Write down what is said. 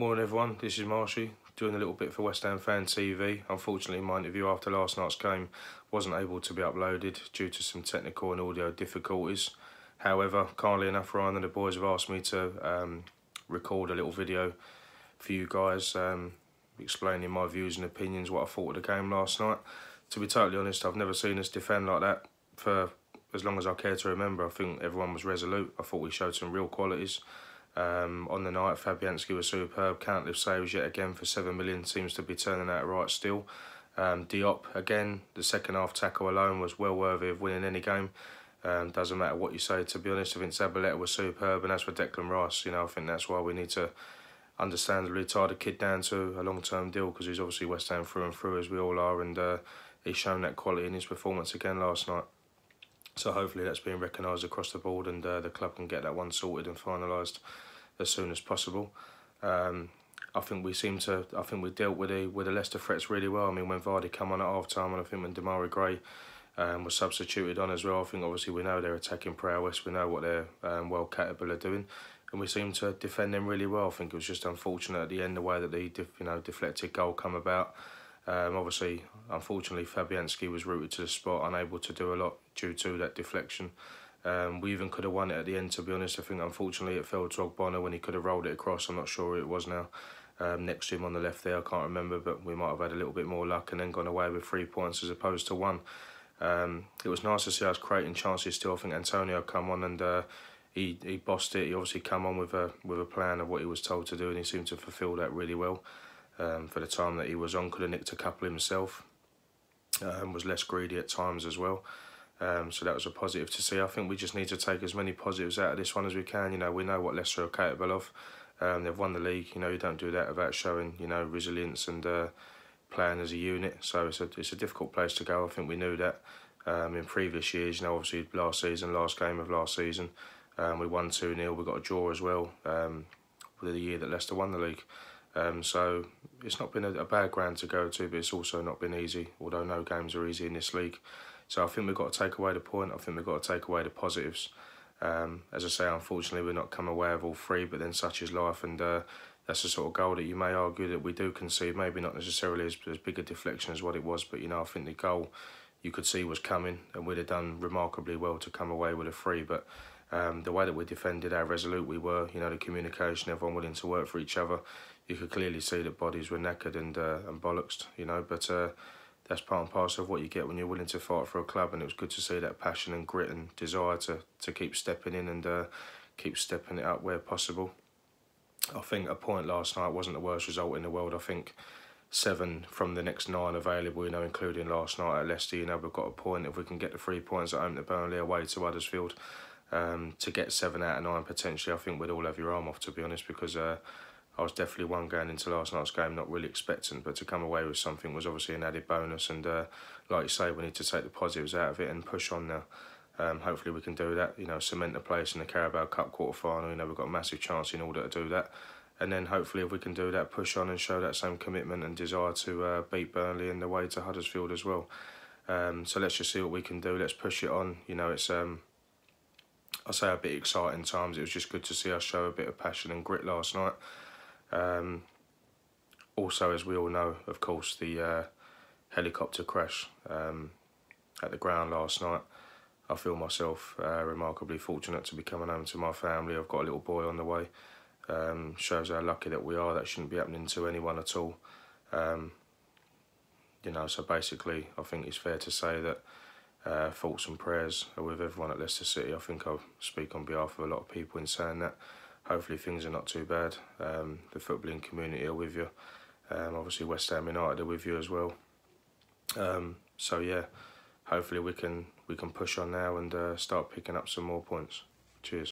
Morning everyone, this is Marshy, doing a little bit for West Ham Fan TV. Unfortunately my interview after last night's game wasn't able to be uploaded due to some technical and audio difficulties. However, kindly enough Ryan and the boys have asked me to um, record a little video for you guys um, explaining my views and opinions, what I thought of the game last night. To be totally honest, I've never seen us defend like that for as long as I care to remember. I think everyone was resolute. I thought we showed some real qualities. Um, on the night, Fabianski was superb. Countless saves yet again for 7 million. Seems to be turning out right still. Um, Diop, again, the second half tackle alone was well worthy of winning any game. Um, doesn't matter what you say, to be honest. I think Zabaleta was superb. And as for Declan Rice, you know, I think that's why we need to understandably tie the kid down to a long-term deal because he's obviously West Ham through and through, as we all are. And uh, he's shown that quality in his performance again last night. So hopefully that's being recognised across the board and uh, the club can get that one sorted and finalised as soon as possible. Um, I think we seem to. I think we dealt with the with the Leicester threats really well. I mean, when Vardy come on at half time, and I think when Demarai Gray um, was substituted on as well. I think obviously we know their attacking prowess. We know what they're um, well capable of doing, and we seem to defend them really well. I think it was just unfortunate at the end the way that the you know deflected goal come about. Um, obviously, unfortunately, Fabianski was rooted to the spot, unable to do a lot due to that deflection. Um, we even could have won it at the end, to be honest. I think, unfortunately, it fell to Ogbonna when he could have rolled it across. I'm not sure who it was now. Um, next to him on the left there, I can't remember, but we might have had a little bit more luck and then gone away with three points as opposed to one. Um, it was nice to see us creating chances still. I think Antonio come on and uh, he he bossed it. He obviously come on with a with a plan of what he was told to do, and he seemed to fulfil that really well. Um, for the time that he was on, could have nicked a couple himself. Um, was less greedy at times as well. Um, so that was a positive to see. I think we just need to take as many positives out of this one as we can. You know, we know what Leicester are capable of. Um, they've won the league. You know, you don't do that without showing you know resilience and uh, playing as a unit. So it's a it's a difficult place to go. I think we knew that um, in previous years. You know, obviously last season, last game of last season, um, we won two 0 We got a draw as well. Um, with the year that Leicester won the league. Um, so it's not been a, a, bad ground to go to, but it's also not been easy. Although no games are easy in this league. So I think we've got to take away the point. I think we've got to take away the positives. Um, as I say, unfortunately, we're not come away with all three, but then such is life, and uh, that's the sort of goal that you may argue that we do concede. Maybe not necessarily as, as big a deflection as what it was, but you know, I think the goal you could see was coming, and we'd have done remarkably well to come away with a three. But um, the way that we defended, how resolute we were, you know, the communication, everyone willing to work for each other, you could clearly see that bodies were knackered and uh, and bollocksed, you know, but. Uh, that's part and parcel of what you get when you're willing to fight for a club. And it was good to see that passion and grit and desire to, to keep stepping in and uh, keep stepping it up where possible. I think a point last night wasn't the worst result in the world. I think seven from the next nine available, you know, including last night at Leicester, you know, we've got a point. If we can get the three points at home to Burnley away to Huddersfield, um, to get seven out of nine potentially, I think we'd all have your arm off, to be honest, because uh, I was definitely one going into last night's game not really expecting, but to come away with something was obviously an added bonus. And uh, like you say, we need to take the positives out of it and push on now. Um, hopefully we can do that. You know, cement the place in the Carabao Cup quarter final. You know, we've got a massive chance in order to do that. And then hopefully if we can do that, push on and show that same commitment and desire to uh, beat Burnley in the way to Huddersfield as well. Um, so let's just see what we can do. Let's push it on. You know, it's um, I say a bit exciting times. It was just good to see us show a bit of passion and grit last night. Um, also, as we all know, of course, the uh, helicopter crash um, at the ground last night. I feel myself uh, remarkably fortunate to be coming home to my family. I've got a little boy on the way. Um, shows how lucky that we are. That shouldn't be happening to anyone at all. Um, you know, so basically, I think it's fair to say that uh, thoughts and prayers are with everyone at Leicester City. I think I'll speak on behalf of a lot of people in saying that hopefully things are not too bad. Um, the footballing community are with you. Um, obviously West Ham United are with you as well. Um, so yeah, hopefully we can we can push on now and uh, start picking up some more points. Cheers.